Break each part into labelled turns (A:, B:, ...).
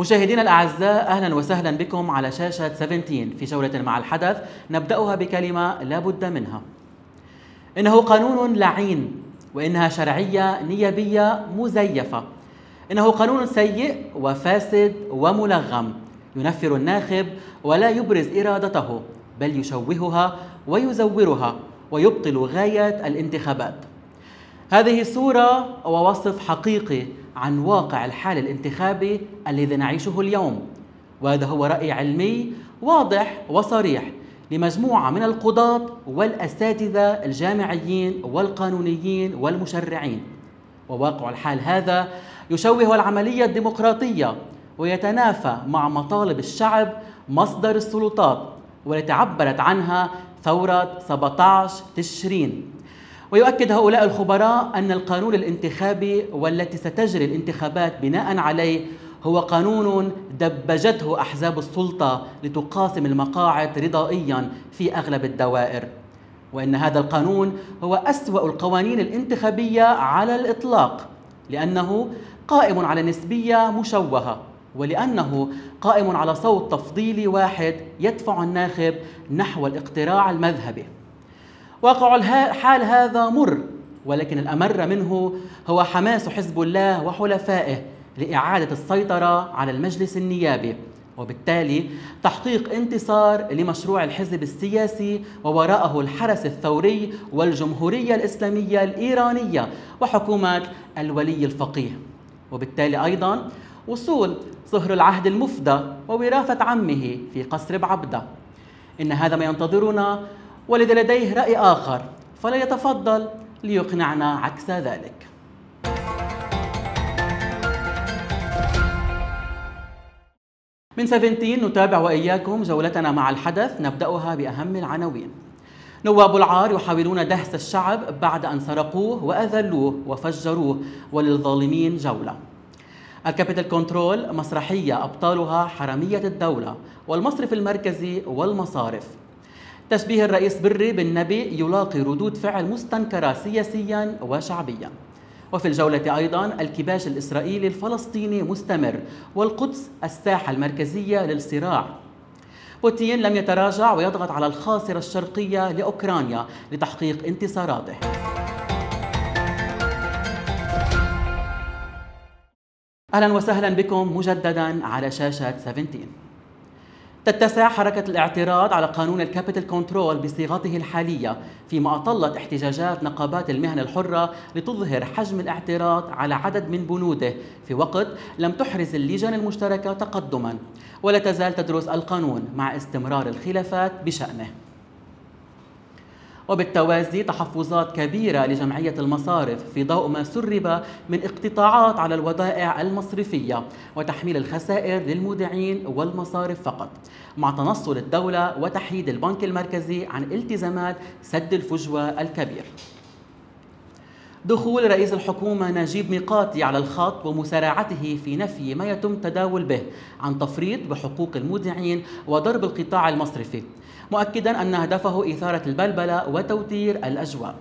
A: مشاهدينا الأعزاء أهلا وسهلا بكم على شاشة 17 في جولة مع الحدث نبدأها بكلمة لا بد منها. إنه قانون لعين وإنها شرعية نيابية مزيفة. إنه قانون سيء وفاسد وملغم. ينفر الناخب ولا يبرز إرادته بل يشوهها ويزورها ويبطل غاية الانتخابات. هذه صورة ووصف حقيقي عن واقع الحال الانتخابي الذي نعيشه اليوم. وهذا هو رأي علمي واضح وصريح لمجموعة من القضاة والأساتذة الجامعيين والقانونيين والمشرعين. وواقع الحال هذا يشوه العملية الديمقراطية ويتنافى مع مطالب الشعب مصدر السلطات والتي عبرت عنها ثورة 17 تشرين. ويؤكد هؤلاء الخبراء أن القانون الانتخابي والتي ستجري الانتخابات بناء عليه هو قانون دبجته أحزاب السلطة لتقاسم المقاعد رضائيا في أغلب الدوائر. وإن هذا القانون هو أسوأ القوانين الانتخابية على الإطلاق لأنه قائم على نسبية مشوهة ولأنه قائم على صوت تفضيلي واحد يدفع الناخب نحو الاقتراع المذهبي. واقع الحال هذا مر ولكن الأمر منه هو حماس حزب الله وحلفائه لإعادة السيطرة على المجلس النيابي. وبالتالي تحقيق انتصار لمشروع الحزب السياسي ووراءه الحرس الثوري والجمهورية الإسلامية الإيرانية وحكومة الولي الفقيه. وبالتالي أيضا وصول صهر العهد المفدى ووراثة عمه في قصر بعبدة. إن هذا ما ينتظرنا ولد لديه رأي آخر فلا يتفضل ليقنعنا عكس ذلك. من 17 نتابع وإياكم جولتنا مع الحدث نبدأها بأهم العناوين. نواب العار يحاولون دهس الشعب بعد أن سرقوه وأذلوه وفجروه وللظالمين جولة. ال capital control مسرحية أبطالها حرامية الدولة والمصرف المركزي والمصارف. تشبيه الرئيس بري بالنبي يلاقي ردود فعل مستنكرة سياسيا وشعبيا. وفي الجولة أيضا الكباش الإسرائيلي الفلسطيني مستمر والقدس الساحة المركزية للصراع. بوتين لم يتراجع ويضغط على الخاصرة الشرقية لأوكرانيا لتحقيق انتصاراته. أهلا وسهلا بكم مجددا على شاشة 17 تتسع حركة الاعتراض على قانون ال capital control بصيغته الحالية فيما أطلت احتجاجات نقابات المهن الحرة لتظهر حجم الاعتراض على عدد من بنوده. في وقت لم تحرز اللجان المشتركة تقدما ولا تزال تدرس القانون مع استمرار الخلافات بشأنه. وبالتوازي تحفظات كبيرة لجمعية المصارف في ضوء ما سرب من اقتطاعات على الودائع المصرفية وتحميل الخسائر للمودعين والمصارف فقط. مع تنصل الدولة وتحييد البنك المركزي عن التزامات سد الفجوة الكبير. دخول رئيس الحكومة نجيب ميقاتي على الخط ومسارعته في نفي ما يتم تداول به عن تفريط بحقوق المودعين وضرب القطاع المصرفي. مؤكدا أن هدفه إثارة البلبلة وتوتير الأجواء.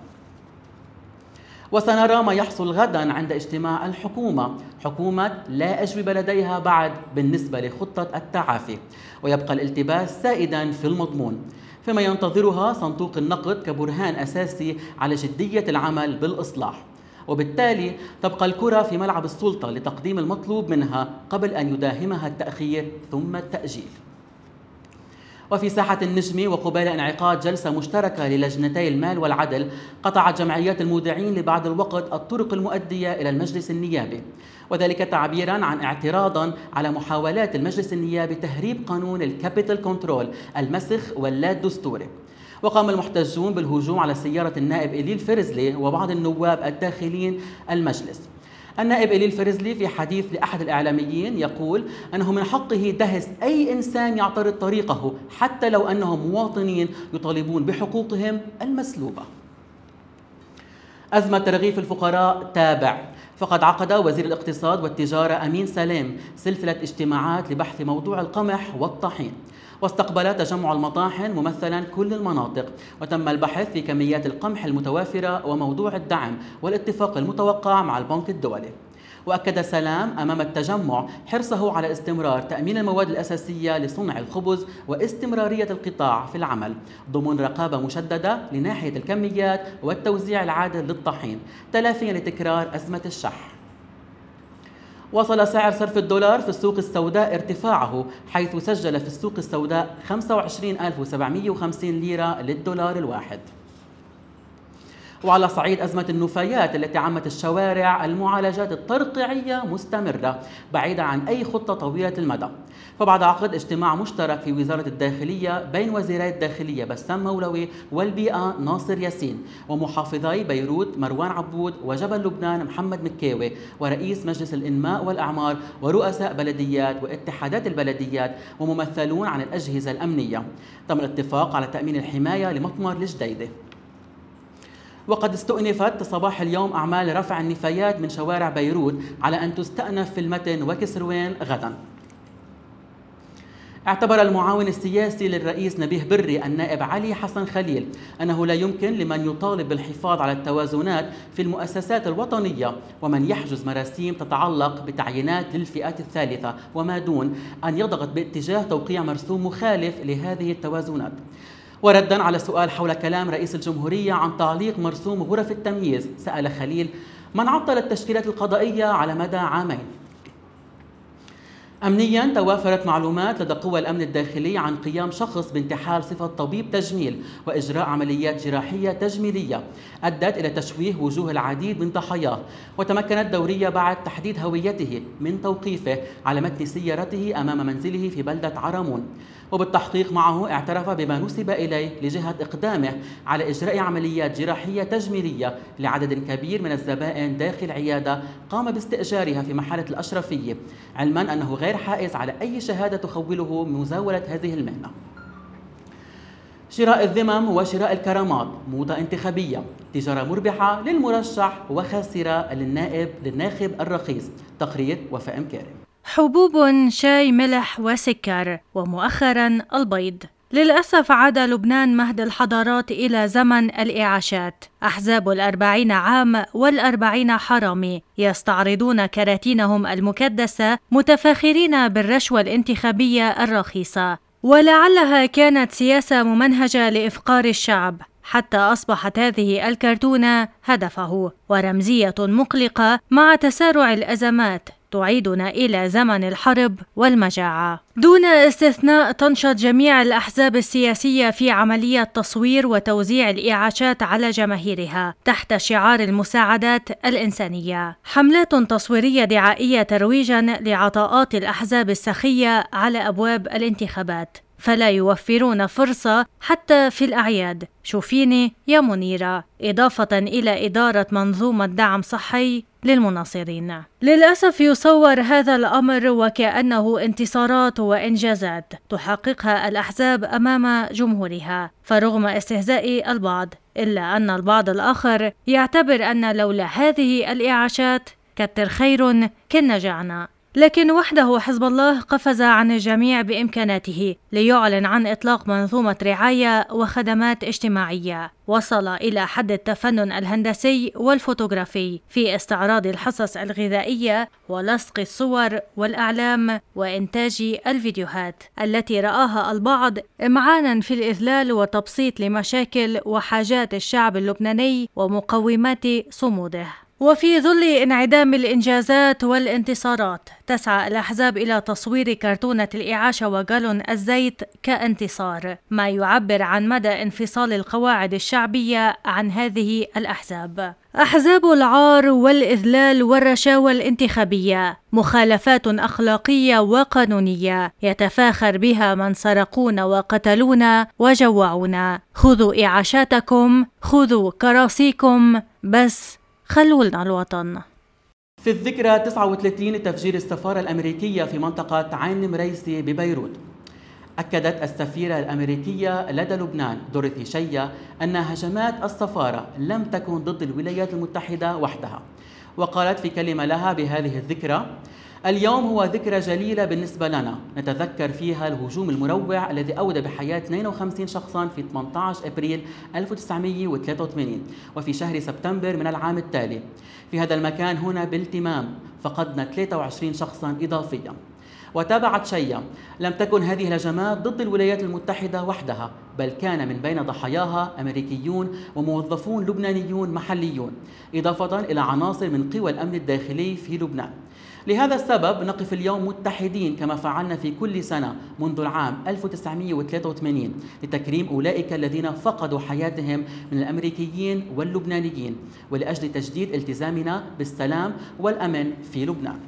A: وسنرى ما يحصل غدا عند اجتماع الحكومة. حكومة لا أجوبة لديها بعد بالنسبة لخطة التعافي. ويبقى الالتباس سائدا في المضمون. فيما ينتظرها صندوق النقد كبرهان أساسي على جدية العمل بالإصلاح. وبالتالي تبقى الكرة في ملعب السلطة لتقديم المطلوب منها قبل أن يداهمها التأخير ثم التأجيل. وفي ساحة النجمة وقبيل انعقاد جلسة مشتركة للجنتي المال والعدل قطعت جمعيات المودعين لبعض الوقت الطرق المؤدية إلى المجلس النيابي. وذلك تعبيرا عن اعتراضها على محاولات المجلس النيابي تهريب قانون ال capital control المسخ واللا دستوري وقام المحتجون بالهجوم على سيارة النائب إيلي الفرزلي وبعض النواب الداخلين المجلس. النائب إيلي الفرزلي في حديث لأحد الإعلاميين يقول أنه من حقه دهس أي إنسان يعترض طريقه حتى لو أنهم مواطنين يطالبون بحقوقهم المسلوبة. أزمة ترغيف الفقراء تابع. فقد عقد وزير الاقتصاد والتجارة أمين سلام سلسلة اجتماعات لبحث موضوع القمح والطحين. واستقبل تجمع المطاحن ممثلا كل المناطق وتم البحث في كميات القمح المتوافرة وموضوع الدعم والاتفاق المتوقع مع البنك الدولي. وأكد سلام أمام التجمع حرصه على استمرار تأمين المواد الأساسية لصنع الخبز واستمرارية القطاع في العمل ضمن رقابة مشددة لناحية الكميات والتوزيع العادل للطحين تلافيا لتكرار أزمة الشح. وصل سعر صرف الدولار في السوق السوداء ارتفاعه حيث سجل في السوق السوداء 25750 ليرة للدولار الواحد. وعلى صعيد أزمة النفايات التي عمت الشوارع المعالجات الترقيعية مستمرة بعيدة عن أي خطة طويلة المدى. فبعد عقد اجتماع مشترك في وزارة الداخلية بين وزيري الداخلية بسام مولوي والبيئة ناصر ياسين ومحافظي بيروت مروان عبود وجبل لبنان محمد مكاوي ورئيس مجلس الإنماء والأعمار ورؤساء بلديات واتحادات البلديات وممثلون عن الأجهزة الأمنية. تم الاتفاق على تأمين الحماية لمطمر الجديدة وقد استؤنفت صباح اليوم أعمال رفع النفايات من شوارع بيروت على أن تستأنف في المتن وكسروين غدا اعتبر المعاون السياسي للرئيس نبيه بري النائب علي حسن خليل أنه لا يمكن لمن يطالب بالحفاظ على التوازنات في المؤسسات الوطنية ومن يحجز مراسيم تتعلق بتعيينات للفئات الثالثة وما دون أن يضغط باتجاه توقيع مرسوم مخالف لهذه التوازنات. وردا على سؤال حول كلام رئيس الجمهورية عن تعليق مرسوم غرف التمييز سأل خليل من عطل التشكيلات القضائية على مدى عامين؟ أمنيا توافرت معلومات لدى قوى الأمن الداخلي عن قيام شخص بانتحال صفة طبيب تجميل وإجراء عمليات جراحية تجميلية. أدت إلى تشويه وجوه العديد من ضحاياه وتمكنت دورية بعد تحديد هويته من توقيفه على متن سيارته أمام منزله في بلدة عرمون وبالتحقيق معه اعترف بما نسب إليه لجهة إقدامه على إجراء عمليات جراحية تجميلية لعدد كبير من الزبائن داخل عيادة قام باستئجارها في محلة الأشرفية علما أنه غير حائز على أي شهادة تخوله مزاولة هذه المهنة. شراء الذمم وشراء الكرامات موضة انتخابية. تجارة مربحة للمرشح وخاسرة للنائب للناخب الرخيص. تقرير وفاء كارم
B: حبوب شاي ملح وسكر ومؤخرا البيض. للأسف عاد لبنان مهد الحضارات إلى زمن الإعاشات. أحزاب الأربعين عام والأربعين حرامي. يستعرضون كراتينهم المكدسة متفاخرين بالرشوة الانتخابية الرخيصة. ولعلها كانت سياسة ممنهجة لإفقار الشعب. حتى أصبحت هذه الكرتونة هدفه. ورمزية مقلقة مع تسارع الأزمات تعيدنا إلى زمن الحرب والمجاعة. دون استثناء تنشط جميع الأحزاب السياسية في عملية تصوير وتوزيع الإعاشات على جماهيرها تحت شعار المساعدات الإنسانية. حملات تصويرية دعائية ترويجا لعطاءات الأحزاب السخية على أبواب الانتخابات. فلا يوفرون فرصة حتى في الأعياد. شوفيني يا منيرة. إضافة إلى إدارة منظومة دعم صحي للمناصرين. للأسف يصور هذا الأمر وكأنه انتصارات وإنجازات تحققها الأحزاب أمام جمهورها. فرغم استهزاء البعض إلا أن البعض الآخر يعتبر أن لولا هذه الإعاشات كتر خير كنا جعنا لكن وحده حزب الله قفز عن الجميع بإمكاناته ليعلن عن إطلاق منظومة رعاية وخدمات اجتماعية. وصل إلى حد التفنن الهندسي والفوتوغرافي في استعراض الحصص الغذائية ولصق الصور والأعلام وإنتاج الفيديوهات التي رآها البعض إمعانا في الإذلال وتبسيط لمشاكل وحاجات الشعب اللبناني ومقومات صموده. وفي ظل انعدام الإنجازات والانتصارات تسعى الأحزاب إلى تصوير كرتونة الإعاشة وجالون الزيت كانتصار ما يعبر عن مدى انفصال القواعد الشعبية عن هذه الأحزاب. أحزاب العار والإذلال والرشاوى الانتخابية مخالفات أخلاقية وقانونية يتفاخر بها من سرقونا وقتلونا وجوعونا خذوا إعاشاتكم خذوا كراسيكم بس خلوا لنا الوطن
A: في الذكرى 39 لتفجير السفارة الأمريكية في منطقة عين مريسي ببيروت. أكدت السفيرة الأمريكية لدى لبنان دوريثي شيا أن هجمات السفارة لم تكن ضد الولايات المتحدة وحدها. وقالت في كلمة لها بهذه الذكرى اليوم هو ذكرى جليلة بالنسبة لنا. نتذكر فيها الهجوم المروع الذي أودى بحياة 52 شخصا في 18 أبريل 1983 وفي شهر سبتمبر من العام التالي. في هذا المكان هنا بالتمام فقدنا 23 شخصا إضافيا. وتابعت شيا لم تكن هذه الهجمات ضد الولايات المتحدة وحدها بل كان من بين ضحاياها أمريكيون وموظفون لبنانيون محليون إضافة إلى عناصر من قوى الأمن الداخلي في لبنان. لهذا السبب نقف اليوم متحدين كما فعلنا في كل سنة منذ العام 1983 لتكريم أولئك الذين فقدوا حياتهم من الأمريكيين واللبنانيين ولأجل تجديد التزامنا بالسلام والأمن في لبنان.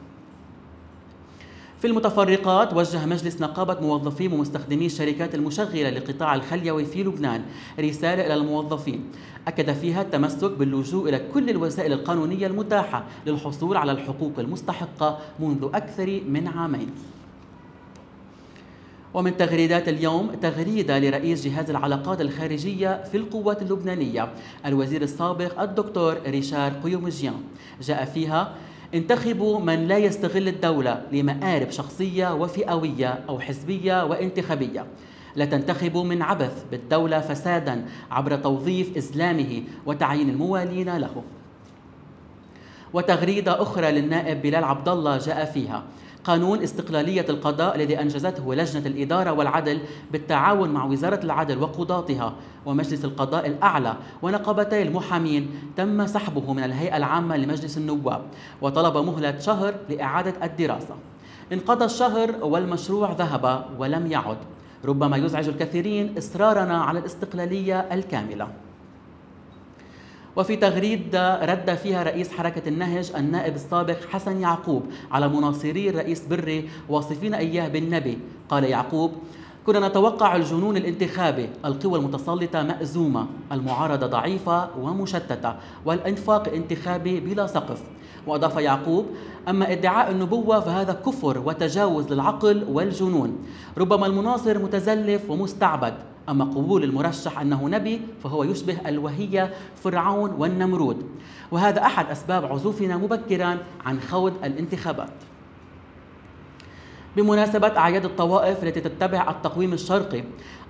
A: في المتفرقات وجه مجلس نقابة موظفي ومستخدمي الشركات المشغلة لقطاع الخليوي في لبنان رسالة إلى الموظفين. أكد فيها التمسك باللجوء إلى كل الوسائل القانونية المتاحة للحصول على الحقوق المستحقة منذ أكثر من عامين. ومن تغريدات اليوم تغريدة لرئيس جهاز العلاقات الخارجية في القوات اللبنانية الوزير السابق الدكتور ريشار قيومجيان. جاء فيها انتخبوا من لا يستغل الدولة لمآرب شخصية وفئوية أو حزبية وانتخابية. لا تنتخبوا من عبث بالدولة فسادا عبر توظيف إسلامه وتعيين الموالين له. وتغريدة أخرى للنائب بلال عبد الله جاء فيها. قانون استقلالية القضاء الذي أنجزته لجنة الإدارة والعدل بالتعاون مع وزارة العدل وقضاتها ومجلس القضاء الأعلى ونقابتي المحامين تم سحبه من الهيئة العامة لمجلس النواب وطلب مهلة شهر لإعادة الدراسة. انقضى الشهر والمشروع ذهب ولم يعد. ربما يزعج الكثيرين إصرارنا على الاستقلالية الكاملة. وفي تغريد رد فيها رئيس حركة النهج النائب السابق حسن يعقوب على مناصري الرئيس بري واصفين إياه بالنبي. قال يعقوب كنا نتوقع الجنون الانتخابي القوى المتسلطة مأزومة المعارضة ضعيفة ومشتتة والإنفاق الانتخابي بلا سقف. وأضاف يعقوب أما ادعاء النبوة فهذا كفر وتجاوز للعقل والجنون. ربما المناصر متزلف ومستعبد. أما قبول المرشح أنه نبي فهو يشبه الوهية فرعون والنمرود. وهذا أحد أسباب عزوفنا مبكرا عن خوض الانتخابات. بمناسبة أعياد الطوائف التي تتبع التقويم الشرقي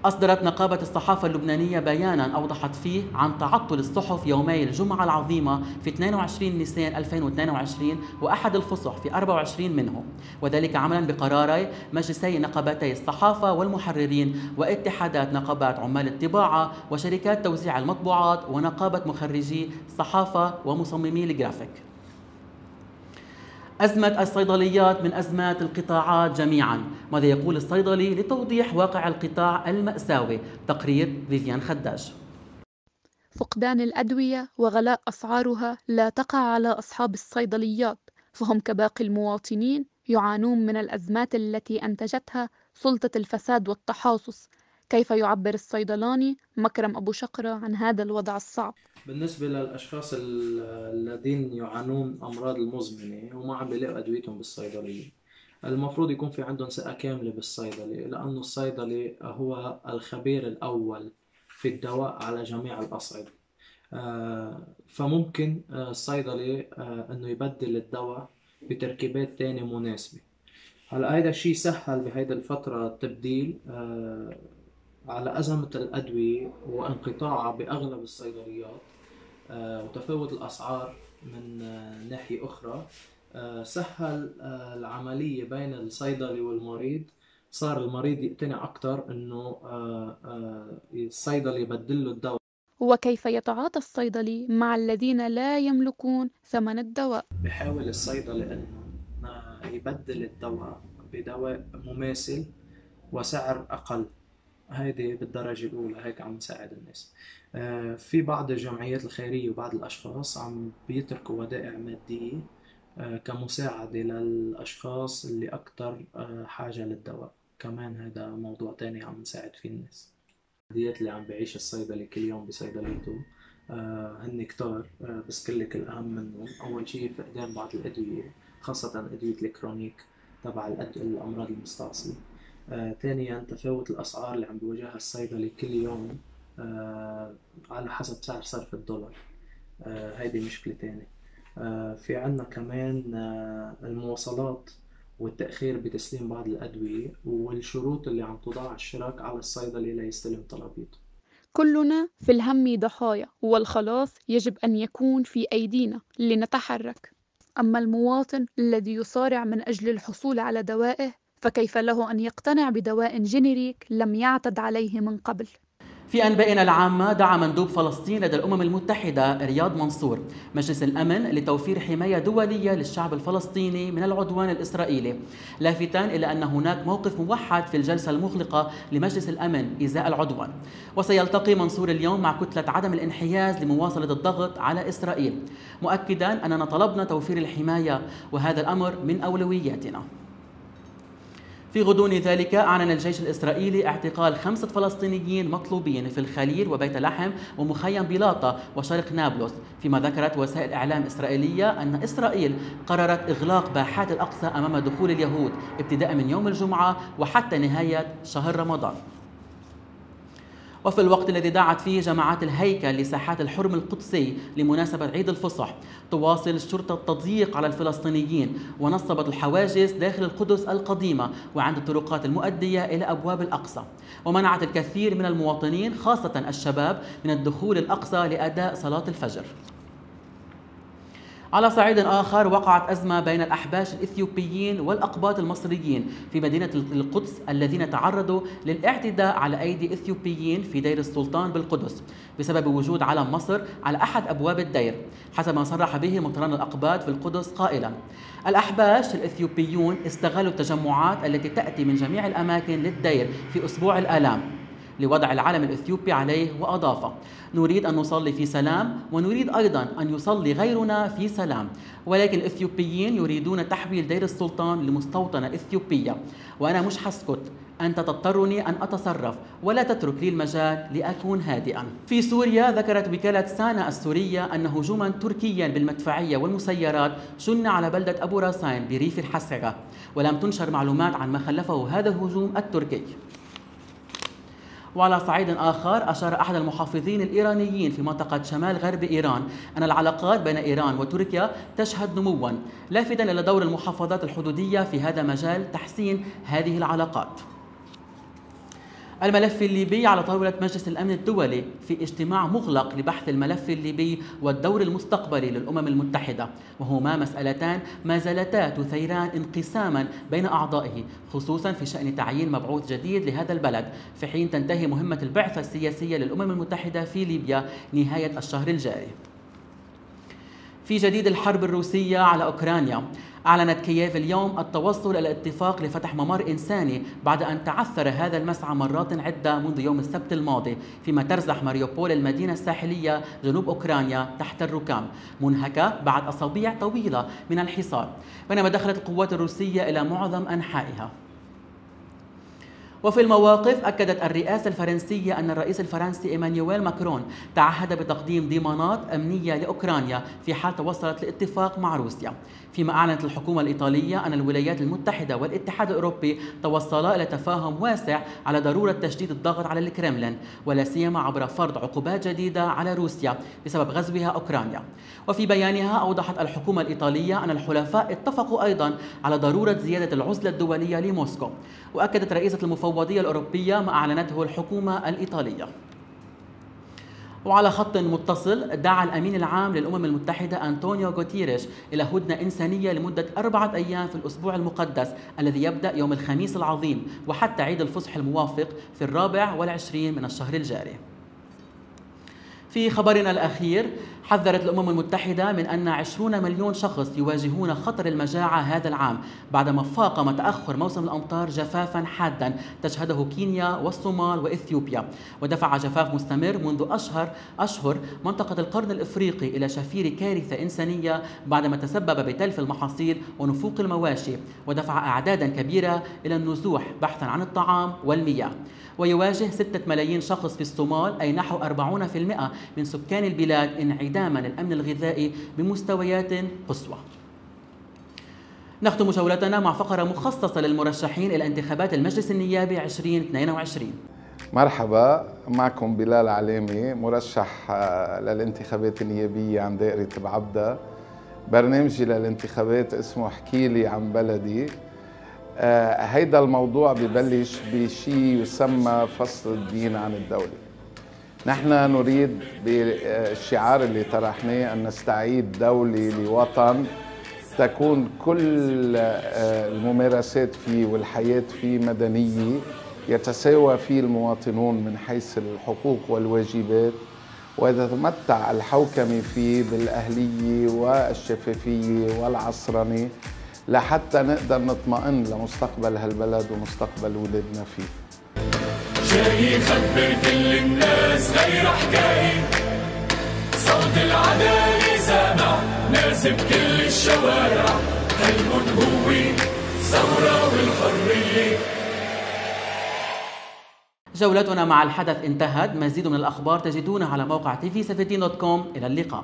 A: أصدرت نقابة الصحافة اللبنانية بيانا أوضحت فيه عن تعطل الصحف يومي الجمعة العظيمة في 22 نيسان 2022 وأحد الفصح في 24 منه. وذلك عملا بقراري مجلسي نقابتي الصحافة والمحررين واتحادات نقابات عمال الطباعة وشركات توزيع المطبوعات ونقابة مخرجي الصحافة ومصممي الجرافيك أزمة الصيدليات من أزمات القطاعات جميعا. ماذا يقول الصيدلي لتوضيح واقع القطاع المأساوي؟ تقرير فيفيان خداج
C: فقدان الأدوية وغلاء أسعارها لا تقع على أصحاب الصيدليات فهم كباقي المواطنين يعانون من الأزمات التي أنتجتها سلطة الفساد والتحاصص كيف يعبر الصيدلاني مكرم أبو شقرة عن هذا الوضع الصعب؟
D: بالنسبة للأشخاص الذين يعانون أمراض المزمنة وما عم بيلاقوا أدويتهم بالصيدلية. المفروض يكون في عندهم ثقة كاملة بالصيدلي لأنه الصيدلي هو الخبير الأول في الدواء على جميع الأصعدة. آه، فممكن آه، الصيدلي آه، إنه يبدل الدواء بتركيبات تانية مناسبة. هلا هيدا الشيء سهل بهيدا الفترة التبديل. على أزمة الأدوية وانقطاعها بأغلب الصيدليات آه، وتفاوت الأسعار من آه، ناحية أخرى. آه، سهل العملية بين الصيدلي والمريض. صار المريض يقتنع أكثر إنه الصيدلي يبدل له الدواء.
C: وكيف يتعاطى الصيدلي مع الذين لا يملكون ثمن الدواء؟
D: بحاول الصيدلي إنه يبدل الدواء بدواء مماثل وسعر أقل. هيدي بالدرجة الأولى هيك عم نساعد الناس. آه، في بعض الجمعيات الخيرية وبعض الأشخاص عم بيتركوا ودائع مادية آه، كمساعدة للأشخاص اللي أكثر آه، حاجة للدواء. كمان هذا موضوع تاني عم نساعد فيه الناس. الديات اللي عم بعيش الصيدلي كل يوم بصيدليته هن كتار بس كلك الأهم منهم. أول شيء فقدان بعض الأدوية خاصة أدوية الكرونيك تبع الأمراض المستعصية. آه، ثانيا تفاوت الأسعار اللي عم بيواجهها الصيدلي كل يوم آه، على حسب سعر صرف الدولار. آه، هيدي مشكلة تانية آه، في عنا كمان آه، المواصلات والتأخير بتسليم بعض الأدوية والشروط اللي عم تضع الشراك على الصيدلي ليستلم طلبيته.
C: كلنا في الهم ضحايا والخلاص يجب أن يكون في أيدينا لنتحرك. أما المواطن الذي يصارع من أجل الحصول على دوائه فكيف له أن يقتنع بدواء جينيريك لم يعتد عليه من قبل؟
A: في أنبائنا العامة دعا مندوب فلسطين لدى الأمم المتحدة رياض منصور مجلس الأمن لتوفير حماية دولية للشعب الفلسطيني من العدوان الإسرائيلي لافتا إلى أن هناك موقف موحد في الجلسة المغلقة لمجلس الأمن إزاء العدوان وسيلتقي منصور اليوم مع كتلة عدم الانحياز لمواصلة الضغط على إسرائيل مؤكدا أننا طلبنا توفير الحماية وهذا الأمر من أولوياتنا في غضون ذلك أعلن الجيش الإسرائيلي اعتقال خمسة فلسطينيين مطلوبين في الخليل وبيت لحم ومخيم بيلاطة وشرق نابلس فيما ذكرت وسائل إعلام إسرائيلية أن إسرائيل قررت إغلاق باحات الأقصى أمام دخول اليهود ابتداء من يوم الجمعة وحتى نهاية شهر رمضان. وفي الوقت الذي دعت فيه جماعات الهيكل لساحات الحرم القدسي لمناسبة عيد الفصح تواصل الشرطة التضييق على الفلسطينيين ونصبت الحواجز داخل القدس القديمة وعند الطرقات المؤدية إلى أبواب الأقصى. ومنعت الكثير من المواطنين خاصة الشباب من الدخول الأقصى لأداء صلاة الفجر. على صعيد آخر وقعت أزمة بين الأحباش الإثيوبيين والأقباط المصريين في مدينة القدس الذين تعرضوا للاعتداء على أيدي إثيوبيين في دير السلطان بالقدس بسبب وجود علم مصر على أحد أبواب الدير حسب ما صرح به مطران الأقباط في القدس قائلا الأحباش الإثيوبيون استغلوا التجمعات التي تأتي من جميع الأماكن للدير في أسبوع الآلام. لوضع العلم الإثيوبي عليه وأضاف نريد أن نصلي في سلام ونريد أيضا أن يصلي غيرنا في سلام. ولكن الإثيوبيين يريدون تحويل دير السلطان لمستوطنة إثيوبية. وأنا مش حسكت. أنت تضطرني أن أتصرف ولا تترك لي المجال لأكون هادئا. في سوريا ذكرت وكالة سانا السورية أن هجوما تركيا بالمدفعية والمسيرات شن على بلدة أبو راسين بريف الحسرة. ولم تنشر معلومات عن ما خلفه هذا الهجوم التركي. وعلى صعيد آخر أشار أحد المحافظين الإيرانيين في منطقة شمال غرب إيران أن العلاقات بين إيران وتركيا تشهد نموا لافتا إلى دور المحافظات الحدودية في هذا مجال تحسين هذه العلاقات. الملف الليبي على طاولة مجلس الأمن الدولي في اجتماع مغلق لبحث الملف الليبي والدور المستقبلي للأمم المتحدة وهما مسألتان ما زالتا تثيران انقساما بين أعضائه خصوصا في شأن تعيين مبعوث جديد لهذا البلد في حين تنتهي مهمة البعثة السياسية للأمم المتحدة في ليبيا نهاية الشهر الجاري. في جديد الحرب الروسية على أوكرانيا. أعلنت كييف اليوم التوصل إلى اتفاق لفتح ممر إنساني بعد أن تعثر هذا المسعى مرات عدة منذ يوم السبت الماضي فيما ترزح ماريوبول المدينة الساحلية جنوب أوكرانيا تحت الركام منهكة بعد أسابيع طويلة من الحصار. بينما دخلت القوات الروسية إلى معظم أنحائها. وفي المواقف أكدت الرئاسة الفرنسية أن الرئيس الفرنسي إيمانويل ماكرون تعهد بتقديم ضمانات أمنية لأوكرانيا في حال توصلت لاتفاق مع روسيا. فيما أعلنت الحكومة الإيطالية أن الولايات المتحدة والاتحاد الأوروبي توصلا إلى تفاهم واسع على ضرورة تشديد الضغط على الكرملين ولا سيما عبر فرض عقوبات جديدة على روسيا بسبب غزوها أوكرانيا. وفي بيانها أوضحت الحكومة الإيطالية أن الحلفاء اتفقوا أيضا على ضرورة زيادة العزلة الدولية لموسكو. وأكدت رئيسة المفوضية الأوروبية ما أعلنته الحكومة الإيطالية. وعلى خط متصل دعا الأمين العام للأمم المتحدة أنطونيو غوتيريش إلى هدنة إنسانية لمدة أربعة أيام في الأسبوع المقدس الذي يبدأ يوم الخميس العظيم وحتى عيد الفصح الموافق في الرابع والعشرين من الشهر الجاري. في خبرنا الأخير حذرت الأمم المتحدة من أن 20 مليون شخص يواجهون خطر المجاعة هذا العام بعدما فاقم تأخر موسم الأمطار جفافا حادا تشهده كينيا والصومال وإثيوبيا. ودفع جفاف مستمر منذ أشهر أشهر منطقة القرن الإفريقي إلى شفير كارثة إنسانية بعدما تسبب بتلف المحاصيل ونفوق المواشي. ودفع أعدادا كبيرة إلى النزوح بحثا عن الطعام والمياه. ويواجه ستة ملايين شخص في الصومال أي نحو 40% من سكان البلاد انعداما للأمن الغذائي بمستويات قصوى. نختم جولتنا مع فقرة مخصصة للمرشحين إلى انتخابات المجلس النيابي 2022
E: مرحبا معكم بلال علامي مرشح آه، للانتخابات النيابية عن دائرة بعبدة برنامجي للانتخابات اسمه احكي لي عن بلدي آه، هيدا الموضوع ببلش بشيء يسمى فصل الدين عن الدولة. نحن نريد بالشعار اللي طرحناه أن نستعيد دولة لوطن تكون كل آه، الممارسات فيه والحياة فيه مدنية يتساوى فيه المواطنون من حيث الحقوق والواجبات وتتمتع الحوكمة فيه بالأهلية والشفافية والعصرنة لحتى نقدر نطمئن لمستقبل هالبلد ومستقبل ولادنا فيه.
F: جاي يخبر كل الناس غير حكاية. صوت العدالة سامع ناس بكل الشوارع. حلمهم هو ثورة والحرية.
A: جولتنا مع الحدث انتهت. مزيد من الأخبار تجدونها على موقع tv17.com إلى اللقاء.